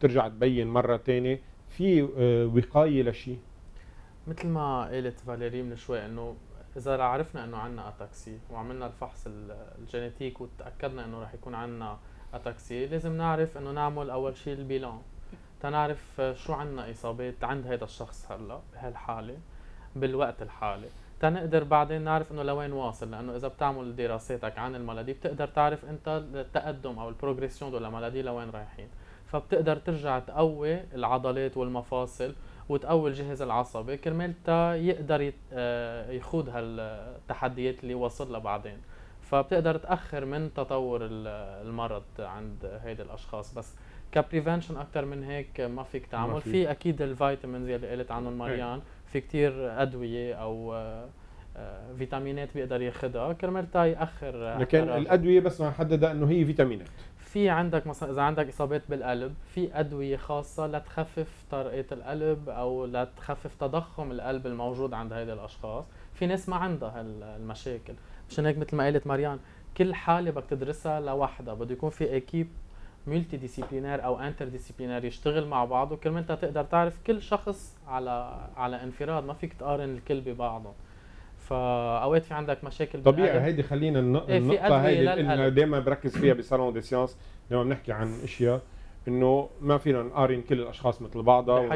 ترجع تبين مرة ثانية في آه، وقاية لشيء
مثل ما قالت فاليري من شوي إنه إذا عرفنا إنه عندنا ataxie وعملنا الفحص ال génétique وتأكدنا إنه رح يكون عندنا ataxie لازم نعرف إنه نعمل أول شيء ال bilan. تنعرف شو عندنا إصابات عند هذا الشخص هلأ بهالحالة بالوقت الحالي. تنقدر بعدين نعرف إنه لوين واصل لأنه إذا بتعمل دراساتك عن ال maladie بتقدر تعرف أنت التقدم أو ال progression de la maladie لوين رايحين. فبتقدر ترجع تقوي العضلات والمفاصل وتقوي الجهاز العصبي كرمال تا يقدر آه، يخوض هالتحديات اللي وصل لها بعدين. فبتقدر تأخر من تطور المرض عند هيدي الأشخاص. بس ك prévention أكثر من هيك ما فيك تعمل. في. في أكيد ال vitamines اللي قلت عنهم مريان. في كتير أدوية أو آه، آه، فيتامينات بيقدر ياخذها كرمال تا يأخر
لكن الأدوية بس ما حددها إنه هي فيتامينات.
في عندك مثلا إذا عندك إصابات بالقلب في أدوية خاصة لتخفف طرقة القلب أو لتخفف تضخم القلب الموجود عند هيدي الأشخاص. في ناس ما عندها هالمشاكل مشان هيك مثل ما قالت مريان كل حالة بدك تدرسها لوحدها. بده يكون في équipe multidisciplinaire أو interdisciplinaire يشتغل مع بعضه. كرمال أنت تقدر تعرف كل شخص على على انفراد ما فيك تقارن الكل ببعضه. فاوقات في عندك مشاكل
طبيعي هيدي خلينا النقطه إيه النقطة هيدي اللي دائما بركز فيها ب Salon des Sciences لما بنحكي عن أشياء إنه ما فينا نقارن كل الأشخاص مثل بعضها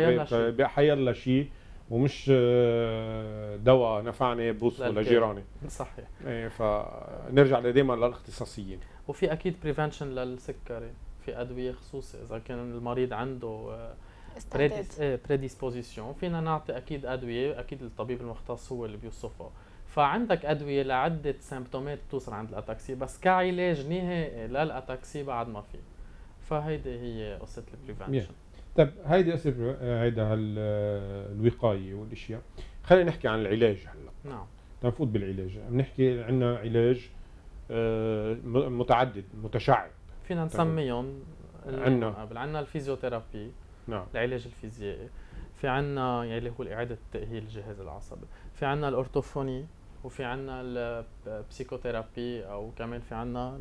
بحيلا شيء. ومش آه، دواء نفعني بوصفه لجيراني
صحيح.
إيه فنرجع دائما للاختصاصيين.
وفي أكيد prévention للسكري. في أدوية خصوصي إذا كان المريض عنده آه، prédisposition إيه، فينا نعطي أكيد أدوية أكيد الطبيب المختص هو اللي بيوصفها. فعندك أدوية لعدة symptomات بتوصل عند ال ataxie بس كعلاج نهائي لل ataxie بعد ما في فهيدي هي قصة ال prévention
طيب هيدي قصة هيدا الوقاية والأشياء. خلينا نحكي عن العلاج هلأ.
نعم.
تنفوت بالعلاج. بنحكي عندنا علاج آه، متعدد متشعب.
فينا نسميهم.
عندنا
قبل. عندنا ال physiothérapie.
نعم.
العلاج الفيزيائي. في عندنا يعني اللي هو إعادة تأهيل الجهاز العصبي في عندنا ال orthophonie وفي عندنا ال psychothérapie أو كمان في عندنا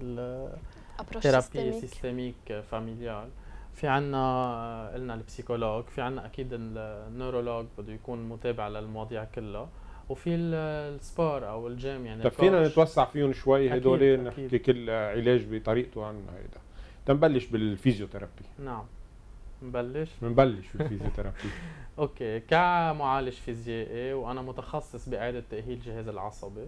ال thérapie systémique familiale في عنا قلنا ال psychologue. في عنا أكيد ال neurologue بده يكون متابع للمواضيع كلها. وفي ال sport أو الجيم يعني
طيب فينا نتوسع فيهم شوي هدول نحكي كل علاج بطريقته عن هيدا. تنبلش بال physiothérapie.
نعم. نبلش؟
بنبلش بال
physiothérapie. okay. كمعالج فيزيائي وأنا متخصص بإعادة تأهيل الجهاز العصبي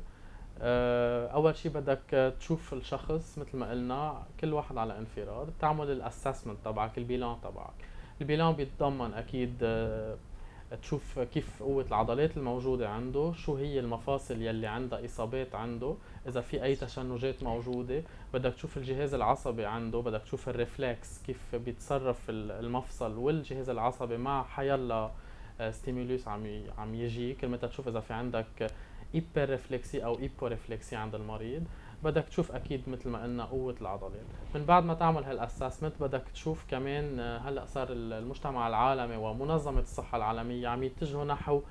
آه، أول شيء بدك تشوف الشخص مثل ما قلنا كل واحد على انفراد. بتعمل ال assessment تبعك ال bilan تبعك. ال bilan بيتضمن أكيد آه، تشوف كيف قوة العضلات الموجودة عنده شو هي المفاصل يلي عندها إصابات عنده إذا في أي تشنجات موجودة بدك تشوف الجهاز العصبي عنده بدك تشوف ال réflexe كيف بيتصرف المفصل والجهاز العصبي مع حيلا stimulus عم عم يجي. كرمال تشوف إذا في عندك hyperréflexie أو hyporéflexie عند المريض بدك تشوف أكيد مثل ما قلنا قوة العضلات من بعد ما تعمل هال assessment بدك تشوف كمان آه، هلأ صار المجتمع العالمي ومنظمة الصحة العالمية عم يتجهوا نحو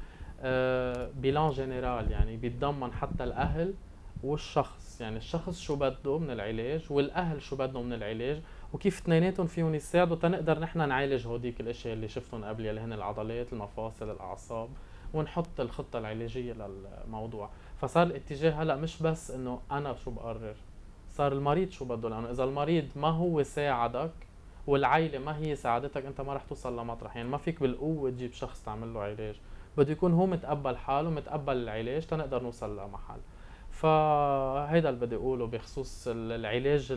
بيلان آه، جنرال يعني بيتضمن حتى الأهل والشخص. يعني الشخص شو بده من العلاج والأهل شو بدهم من العلاج وكيف اثنيناتهم فيهم يساعدوا تنقدر نحن نعالج هوديك الأشياء اللي شفتهم قبل اللي هن العضلات المفاصل الأعصاب. ونحط الخطة العلاجية للموضوع. فصار الاتجاه هلأ مش بس إنه أنا شو بقرر صار المريض شو بده؟ لأنه إذا المريض ما هو ساعدك والعائله ما هي ساعدتك أنت ما رح توصل لمطرح. يعني ما فيك بالقوة تجيب شخص تعمل له علاج. بده يكون هو متقبل حاله متقبل العلاج تنقدر نوصل لمحل. فهيدا اللي بدي أقوله بخصوص العلاج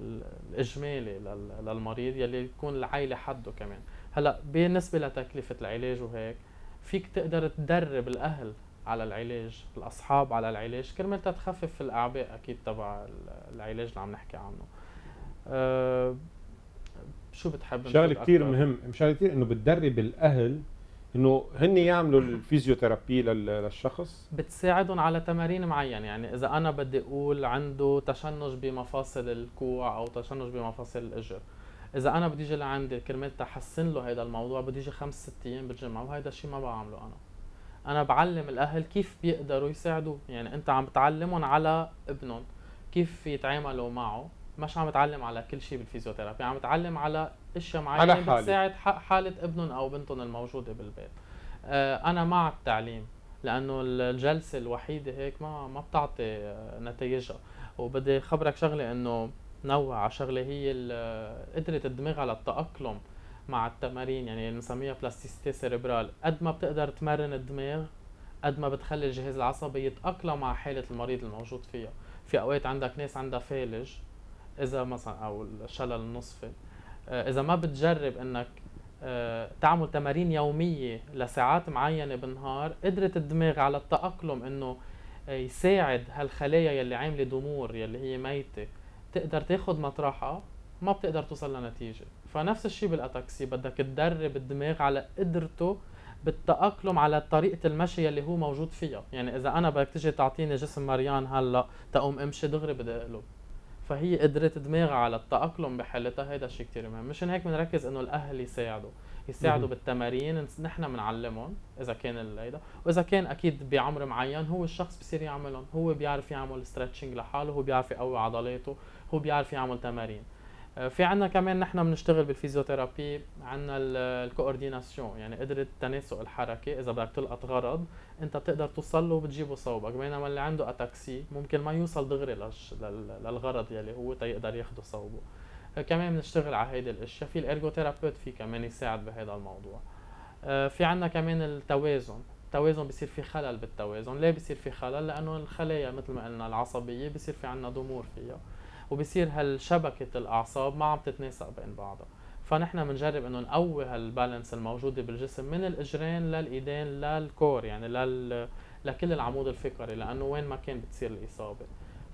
الإجمالي للمريض يلي يكون العائله حده كمان. هلأ بالنسبة لتكلفة العلاج وهيك فيك تقدر تدرب الأهل على العلاج الأصحاب على العلاج كرمال تخفف الأعباء أكيد تبع العلاج اللي عم نحكي عنه. أه شو بتحب
شغلة كثير مهم شغلة كثير إنه بتدرب الأهل إنه هن يعملوا ال physiothérapie للشخص.
بتساعدهم على تمارين معينة يعني إذا أنا بدي أقول عنده تشنج بمفاصل الكوع أو تشنج بمفاصل الإجر. إذا أنا بدي أجي لعندي كرمال تحسن له هذا الموضوع بدي أجي خمس ست أيام بالجمعه وهذا الشيء ما بعمله أنا. أنا بعلم الأهل كيف بيقدروا يساعدوه يعني أنت عم تعلمهم على ابنهم كيف يتعاملوا معه. مش عم تعلم على كل شيء بال physiothérapie عم تعلم على أشياء معينة بتساعد حالة ابنهم أو بنتهم الموجودة بالبيت. آه، أنا مع التعليم لأنه الجلسة الوحيدة هيك ما ما بتعطي نتائجها وبدي خبرك شغلة إنه نوع على شغلة هي قدرة الدماغ على التأقلم مع التمارين يعني بنسميها plasticité cérébrale قد ما بتقدر تمرن الدماغ قد ما بتخلي الجهاز العصبي يتأقلم مع حالة المريض الموجود فيها. في أوقات عندك ناس عندها فالج إذا مثلا أو الشلل النصفي. آه، إذا ما بتجرب إنك آه، تعمل تمارين يومية لساعات معينة بالنهار قدرت الدماغ على التأقلم إنه آه، يساعد هالخلايا يلي عاملة ضمور يلي هي ميتة. تقدر تاخذ مطرحها ما بتقدر توصل لنتيجة. فنفس الشيء بالأتاكسي بدك تدرب الدماغ على قدرته بالتأقلم على طريقة المشي اللي هو موجود فيها. يعني إذا أنا بدك تجي تعطيني جسم مريان هلأ تقوم أمشي دغري بدي أقلب فهي قدرة دماغها على التأقلم بحالتها هيدا شيء كثير مهم. مشان هيك بنركز إنه الأهل يساعدوا. يساعدوا بالتمارين نحن بنعلمهم إذا كان هيدا. وإذا كان أكيد بعمر معين هو الشخص بصير يعملهم. هو بيعرف يعمل stretching لحاله هو بيعرف يقوي عضلاته. هو بيعرف يعمل تمارين. آه، في عنا كمان نحن بنشتغل بال physiothérapie عنا ال coordination يعني قدرة تناسق الحركة. إذا بدك تلقط غرض أنت بتقدر توصل له وبتجيبه صوبك. بينما اللي عنده أتاكسي ممكن ما يوصل دغري للغرض يلي هو تيقدر ياخده صوبه. آه، كمان بنشتغل على هيدي الأشياء. في الإرجوثيرابيوت في كمان يساعد بهذا الموضوع. آه، في عنا كمان التوازن. التوازن بصير في خلل بالتوازن. ليه بصير في خلل؟ لأنه الخلايا مثل ما قلنا العصبية بصير في عنا ضمور فيها. وبصير هالشبكة الأعصاب ما عم تتناسق بين بعضها. فنحن بنجرب إنه نقوي هالبالانس الموجوده بالجسم من الإجرين للإيدين للكور يعني لل لكل العمود الفقري لأنه وين ما كان بتصير الإصابة.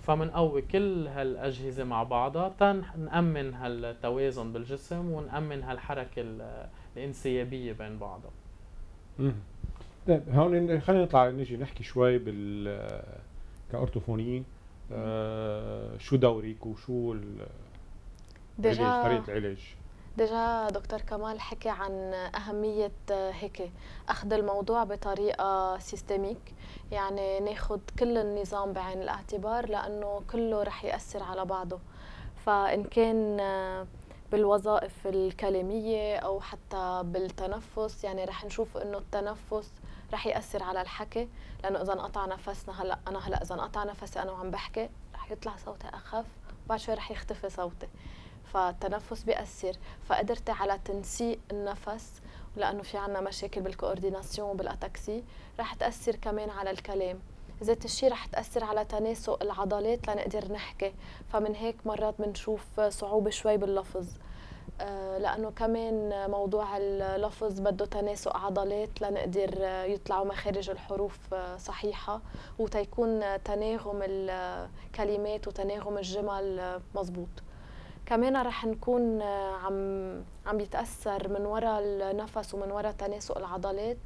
فمنقوي كل هالأجهزة مع بعضها تنأمن هالتوازن بالجسم ونأمن هالحركة الانسيابية بين بعضها.
طيب هون خلينا نطلع نجي نحكي شوي بال ك orthophonie آه شو دورك وشو déjà طريقة العلاج.
déjà دكتور كمال حكي عن أهمية هيك أخذ الموضوع بطريقة سيستميك يعني ناخذ كل النظام بعين الاعتبار لأنه كله رح يأثر على بعضه. فإن كان بالوظائف الكلامية أو حتى بالتنفس يعني رح نشوف إنه التنفس رح يأثر على الحكي لأنه إذا انقطع نفسنا هلا أنا هلا إذا انقطع نفسي أنا وعم بحكي رح يطلع صوتي أخف وبعد شوي رح يختفي صوتي. فالتنفس بيأثر. فقدرتي على تنسيق النفس لأنه في عنا مشاكل بالكورديناسيون وبالاتاكسي رح تأثر كمان على الكلام. ذات الشيء رح تأثر على تناسق العضلات لنقدر نحكي. فمن هيك مرات بنشوف صعوبة شوي باللفظ. لأنه كمان موضوع اللفظ بده تناسق عضلات لنقدر يطلعوا مخارج الحروف آه، صحيحة وتيكون تناغم الكلمات وتناغم الجمل مزبوط كمان رح نكون عم عم بيتاثر من وراء النفس ومن وراء تناسق العضلات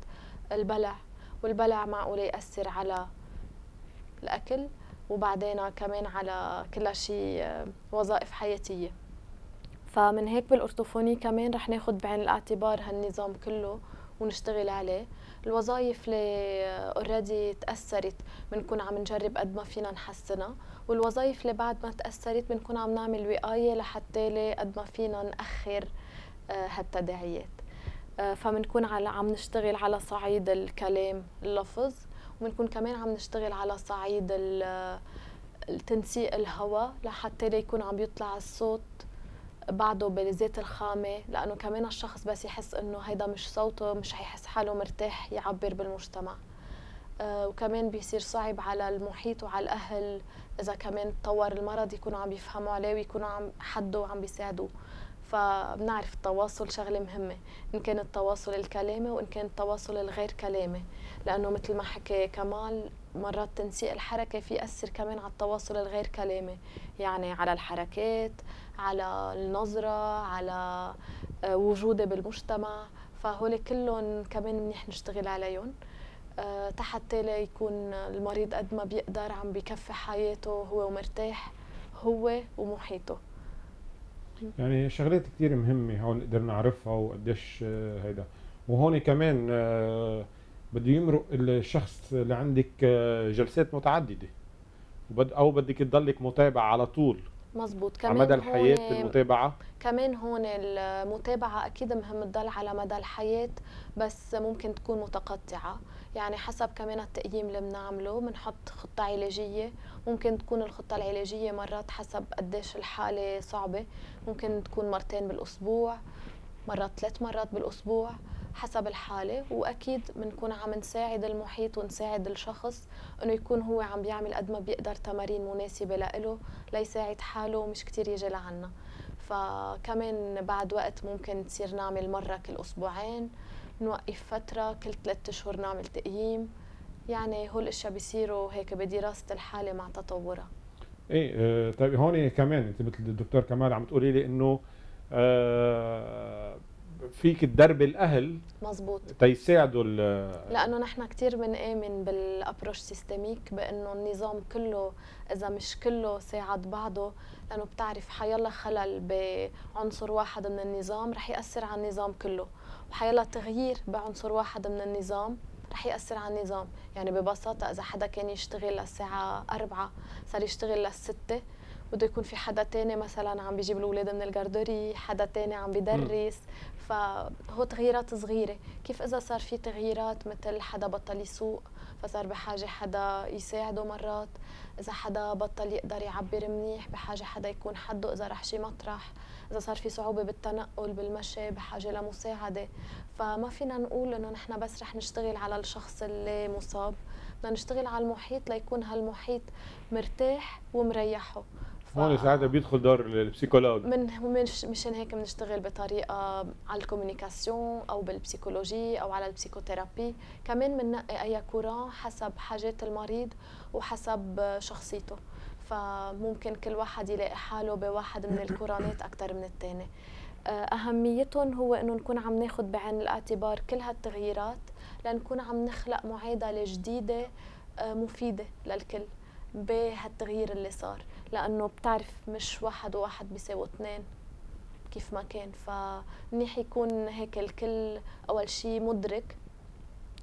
البلع والبلع معقول يأثر على الأكل وبعدين كمان على كل شيء آه، وظائف حياتية. فمن هيك بالأرتوفوني كمان رح ناخد بعين الاعتبار هالنظام كله ونشتغل عليه. الوظائف اللي اوريدي تأثرت بنكون عم نجرب قد ما فينا نحسنها والوظائف اللي بعد ما تأثرت بنكون عم نعمل وقاية لحتى قد ما فينا نأخر آه، هالتداعيات. آه، فبنكون عم نشتغل على صعيد الكلام اللفظ وبنكون كمان عم نشتغل على صعيد تنسيق الهواء لحتى يكون عم يطلع الصوت بعده بذات الخامة لأنه كمان الشخص بس يحس إنه هيدا مش صوته مش حيحس حاله مرتاح يعبر بالمجتمع. آه وكمان بيصير صعب على المحيط وعلى الأهل إذا كمان تطور المرض يكونوا عم يفهموا عليه ويكونوا عم حدوا وعم بيساعدوه. فبنعرف التواصل شغلة مهمة إن كان التواصل الكلامي وإن كان التواصل الغير كلامي لأنه مثل ما حكي كمال مرات تنسيق الحركة في يأثر كمان على التواصل الغير كلامي يعني على الحركات على النظرة على آه، وجودي بالمجتمع. فهول كلهم كمان منيح نشتغل عليهم. آه، تحت يكون المريض قد ما بيقدر عم بكفي حياته هو ومرتاح هو ومحيطه.
يعني شغلات كثير مهمة هون نقدر نعرفها وقديش آه، هيدا. وهون كمان بده يمرق الشخص اللي عندك جلسات متعددة. أو بدك تضلك متابع على طول
مزبوط
على
كمان
مدى
الحياة
المتابعة؟
كمان هون المتابعة أكيد مهم تضل على مدى الحياة بس ممكن تكون متقطعة. يعني حسب كمان التقييم اللي بنعمله بنحط خطة علاجية. ممكن تكون الخطة العلاجية مرات حسب قديش الحالة صعبة. ممكن تكون مرتين بالأسبوع مرات ثلاث مرات بالأسبوع. حسب الحالة وأكيد بنكون عم نساعد المحيط ونساعد الشخص إنه يكون هو عم بيعمل قد ما بيقدر تمارين مناسبة لإله ليساعد حاله ومش كتير يجي لعنا. فكمان بعد وقت ممكن تصير نعمل مرة كل أسبوعين نوقف فترة كل ثلاثة أشهر نعمل تقييم. يعني هول الأشياء بيصيروا هيك بدراسة الحالة مع تطورها.
إيه آه، طيب هون كمان أنت مثل الدكتور كمال عم تقولي لي إنه آه، فيك تدرب الأهل
مزبوط
تيساعدوا ال-
لأنه نحن كثير بنآمن بال approche systémique بأنه النظام كله إذا مش كله ساعد بعضه لأنه بتعرف حيلا خلل بعنصر واحد من النظام رح يأثر على النظام كله. وحيلا تغيير بعنصر واحد من النظام رح يأثر على النظام. يعني ببساطة إذا حدا كان يشتغل للساعة أربعة صار يشتغل للستة بده يكون في حدا تاني مثلا عم بيجيب الأولاد من الجاردوري حدا تاني عم بيدرس. فهو تغييرات صغيرة؟ كيف إذا صار في تغييرات مثل حدا بطل يسوق فصار بحاجة حدا يساعده مرات إذا حدا بطل يقدر يعبر منيح بحاجة حدا يكون حده إذا رح شي مطرح إذا صار في صعوبة بالتنقل بالمشي بحاجة لمساعدة. فما فينا نقول إنه نحن بس رح نشتغل على الشخص اللي مصاب بدنا نشتغل على المحيط ليكون هالمحيط مرتاح ومريحه.
هون ساعتها بيدخل دور ال psychologue
من مش مشان هيك بنشتغل بطريقة على ال communication أو بال psychologie أو على ال psychothérapie. كمان بننقي أي كوران حسب حاجات المريض وحسب شخصيته. فممكن كل واحد يلاقي حاله بواحد من الكورانات أكثر من الثاني أهميتهم هو إنه نكون عم ناخذ بعين الاعتبار كل هالتغييرات لنكون عم نخلق معادله جديده آه، مفيدة للكل بهالتغيير اللي صار. لأنه بتعرف مش واحد وواحد بيساوي اثنين كيف ما كان. فمنيح يكون هيك الكل أول شيء مدرك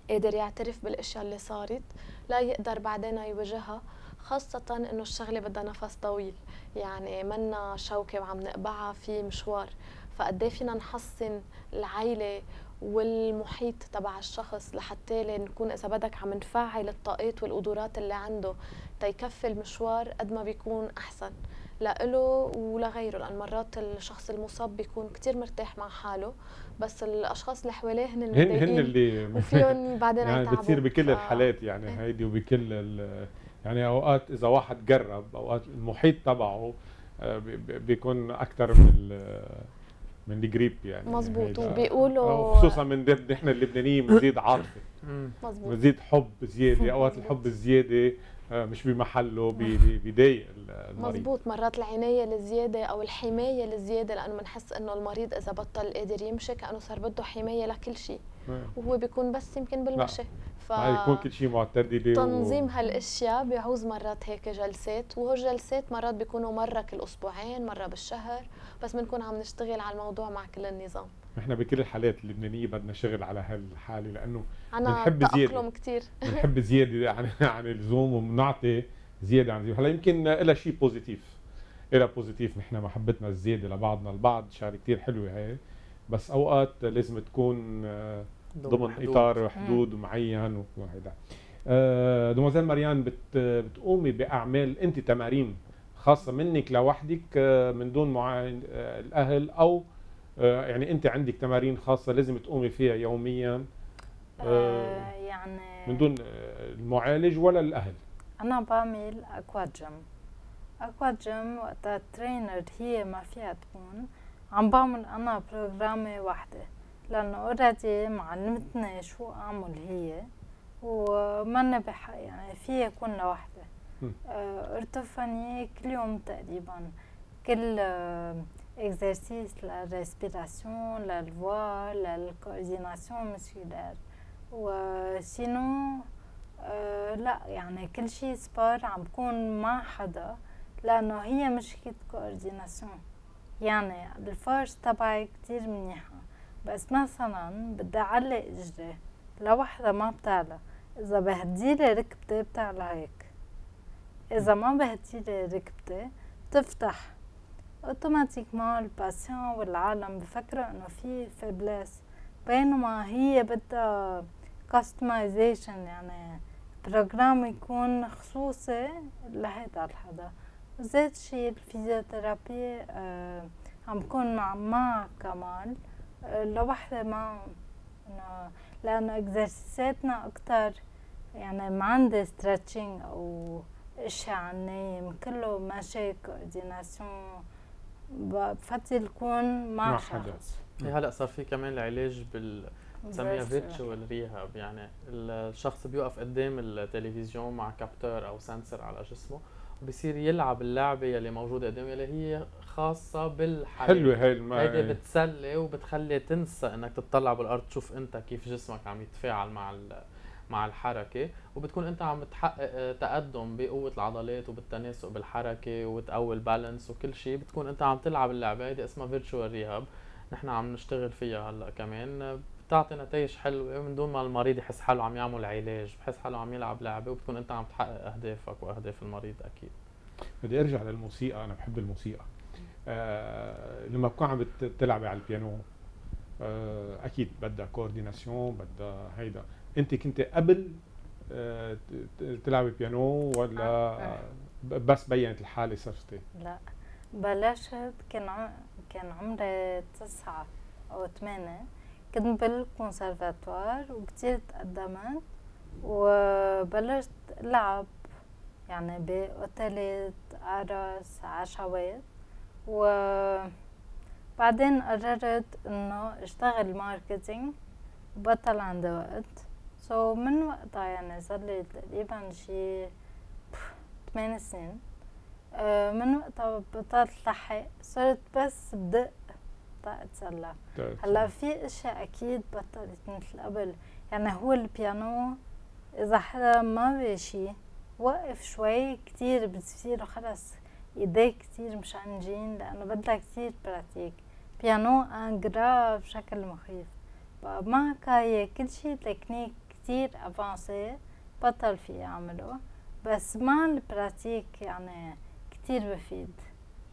قادر يعترف بالأشياء اللي صارت لا يقدر بعدين يواجهها خاصة إنه الشغلة بدها نفس طويل. يعني منا شوكة وعم نقبعها في مشوار. فقد إيه فينا نحصن العيلة والمحيط تبع الشخص لحتى نكون إذا بدك عم نفعل الطاقات والقدرات اللي عنده تيكفي المشوار قد ما بيكون أحسن لإله ولغيره لأن مرات الشخص المصاب بيكون كتير مرتاح مع حاله بس الأشخاص اللي حواليه هن
هن هن اللي
وفيهم بعدين
يعني. بتصير بكل
ف-
الحالات يعني
إيه.
هيدي وبكل ال- يعني أوقات إذا واحد جرب أوقات المحيط تبعه آه، بي- بي- بيكون أكثر من ال- من الجريب يعني هيدا.
وبيقولوا-
خصوصا من ضمن نحن اللبنانيين بنزيد عاطفة.
مزبوط
بنزيد حب زيادة
أوقات.
الحب الزيادة آه، مش بمحله بي- بي- بيضايق المريض.
مزبوط مرات العناية الزيادة أو الحماية الزيادة لأنه بنحس إنه المريض إذا بطل قادر يمشي كأنه صار بده حماية لكل شيء.
آه.
وهو بيكون بس يمكن بالمشي. ف
يكون كل شيء معتدله
تنظيم هالأشياء بيعوز مرات هيك جلسات وهو الجلسات مرات بيكونوا مرة كل أسبوعين مرة بالشهر بس بنكون عم نشتغل على الموضوع مع كل النظام.
نحن بكل الحالات اللبنانية بدنا شغل على هالحالة
لأنه
بنحب زيادة.
تأقلم كتير.
بنحب زيادة عن عن اللزوم وبنعطي زيادة عن زياده هلأ يمكن لها شيء positif لها positif. نحن محبتنا الزيادة لبعضنا البعض شغلة كثير حلوة هي بس أوقات لازم تكون آه، ضمن
حدود.
إطار وحدود معين وهيدا. آه، demoiselle مريان بت بتقومي بأعمال أنت تمارين خاصة منك لوحدك آه، من دون معاين آه، الأهل أو آه، يعني أنت عندك تمارين خاصة لازم تقومي فيها يوميا
يعني
من دون المعالج ولا الأهل؟
أنا بعمل aquagym. aquagym وقتها ال trainer هي ما فيها تكون. عم بعمل أنا programme ي وحدة لأنه already معلمتني شو أعمل هي؟ وماني بح يعني في يكون لوحدي. آه، orthophonie كل يوم تقريبا. كل اكزرسيس للريسبيراسيون للفوا للكورديناسيون مسكولار وسينو آه لا يعني كل شيء sport عم بكون مع حدا لأنه هي مشكلة coordination يعني ال force تبعي كتير منيحة. بس مثلا بدي أعلق إجري. لوحدة ما بتعلى إذا بهديلي ركبتي بتعلى هيك. إذا ما بهديلي ركبتي بتفتح. automatiquement ال patient والعالم بفكروا إنه في faiblesse بينما هي بدها customization يعني programme يكون خصوصي لهيدا الحدا. وزيت شي ال physiothérapie آه عم بكون مع مع كمال. لوحدة ما انه لأنه exercice اتنا أكتر يعني ما عندي stretching أو إشي عنايم كله ماشي coordination بفضل يكون مع,
مع
شخص
حدا.
هي هلأ صار في كمان العلاج بال بنسميها
Virtual.
virtual rehab يعني الشخص بيوقف قدام التلفزيون مع capteur أو sensor على جسمه وبصير يلعب اللعبة يلي موجودة قدامه يلي هي خاصة بالحياة
حلوة هاي الم...
هيدي بتسلي وبتخلي تنسى إنك تطلع بالأرض تشوف أنت كيف جسمك عم يتفاعل مع ال- مع الحركة. وبتكون أنت عم تحقق آه، تقدم بقوة العضلات وبالتناسق بالحركة وتقوي ال balance وكل شيء بتكون أنت عم تلعب اللعبة هيدي اسمها virtual rehab نحن عم نشتغل فيها هلأ كمان. بتعطي نتائج حلوة من دون ما المريض يحس حاله عم يعمل علاج بحس حاله عم يلعب لعبة وبتكون أنت عم تحقق أهدافك وأهداف المريض أكيد.
بدي أرجع للموسيقى أنا بحب الموسيقى. لما بكون عم بت- بتلعبي على البيانو آه أكيد بدها coordination بدها هيدا. أنت كنت قبل آه تلعبي بيانو ولا
آه.
بس بينت الحالة صرتي؟
لا بلشت كان عم... كان عمري تسعة أو ثمانية كنت بالكونسرفاتوار وكتير تقدمت وبلشت ألعب يعني بأوتيلات عرس عشوات وبعدين قررت إنه أشتغل marketing وبطل عندي وقت. so من وقتها يعني صار لي تقريبا شي ثمان سنين. آه، من وقتها بطلت لحق صرت بس بدق بدق اتسلى هلأ في أشياء أكيد بطلت مثل قبل يعني هو البيانو إذا حدا ما بشي وقف شوي كتير بتصير خلص ايديه كتير مشنجين لأنه بدها كتير pratique بيانو انجرا بشكل مخيف مع كاي كل شي تكنيك كتير avancé بطل في يعمله بس مع ال pratique يعني كتير بفيد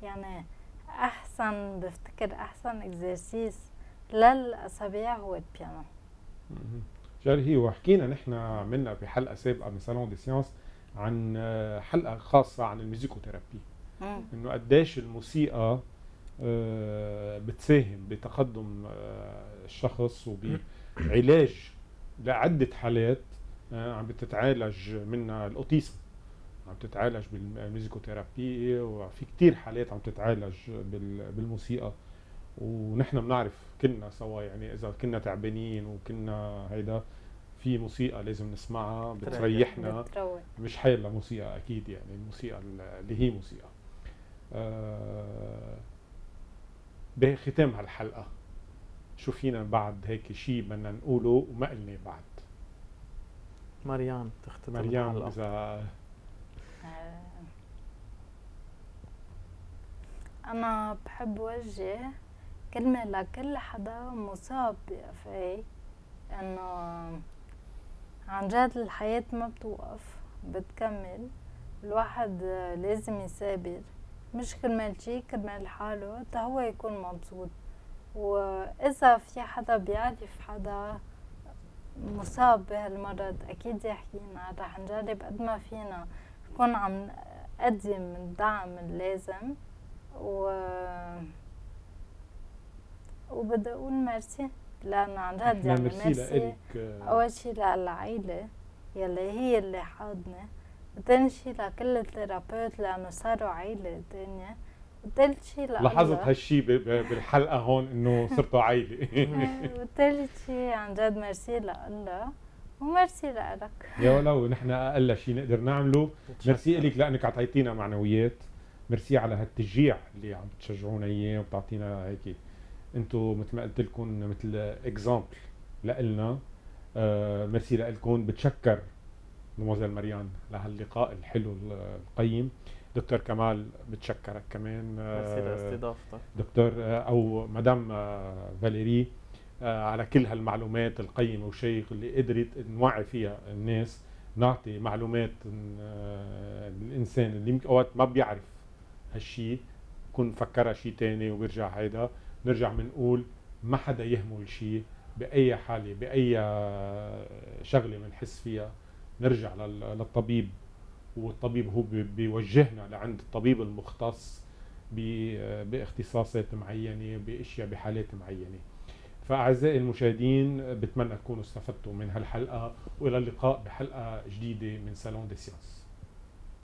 يعني احسن بفتكر احسن exercice للاصابيع هو البيانو.
جاري هي وحكينا نحن عملنا بحلقه سابقه من Salon des Sciences عن حلقه خاصه عن ال
musicothérapie.
إنه قديش الموسيقى آه، بتساهم بتقدم آه، الشخص وبعلاج لعدة حالات آه، عم بتتعالج منها الأوتيزم عم تتعالج بالميوزيكوثيرابي وفي كتير حالات عم تتعالج بال- بالموسيقى. ونحن بنعرف كلنا سوا يعني إذا كنا تعبانين وكنا هيدا في موسيقى لازم نسمعها بتريحنا. مش حيلا موسيقى أكيد يعني الموسيقى اللي هي موسيقى. آه بختام هالحلقة. شو فينا بعد هيك شيء بدنا نقوله وما قلنا بعد.
مريان تختم
مريم
الحلقة.
اذا
آه، أنا بحب وجه كلمة لكل حدا مصاب بقفاه إنه عن جد الحياة ما بتوقف بتكمل. الواحد لازم يثابر مش كرمال شي كرمال حاله تا هو يكون مبسوط. وإذا في حدا بيعرف حدا مصاب بهالمرض أكيد يحكينا رح نجرب قد ما فينا. نكون عم نقدم الدعم اللازم و وبدي أقول ميرسي لأنه عن جد يعني
merci
merci.
لك آه،
أول شي للعيلة يلي هي اللي حاضنة. وتاني شي لكل ال thérapeutes لأنه صاروا عيلة تانية وتالت شي لله
لاحظت هالشي ب- ب- بالحلقة هون إنه صرتوا عائله
وتالت شي عن جد ميرسي لله وميرسي لك
يا ولو نحن أقل شيء نقدر نعمله. ميرسي لك لأنك اعطيتينا معنويات. ميرسي على هالتشجيع اللي عم تشجعونا إياه وبتعطينا هيك. أنتم مثل ما قلت لكم مثل exemple لنا آه ميرسي لكم بتشكر. مدموزيل مريان لهاللقاء الحلو القيم. دكتور كمال بتشكرك كمان. آه، دكتور آه، أو مدام آه، فاليري على كل هالمعلومات القيمة والشيق اللي قدرت نوعي فيها الناس نعطي معلومات الإنسان اللي أوقات ما بيعرف هالشيء بكون فكرها شيء تاني وبيرجع هيدا. نرجع بنقول ما حدا يهمل شيء بأي حالة بأي شغلة بنحس فيها. نرجع للطبيب. والطبيب هو بيوجهنا لعند الطبيب المختص باختصاصات معينة بأشياء بحالات معينة. فأعزائي المشاهدين بتمنى تكونوا استفدتوا من هالحلقة وإلى اللقاء بحلقة جديدة من سالون دي سيانس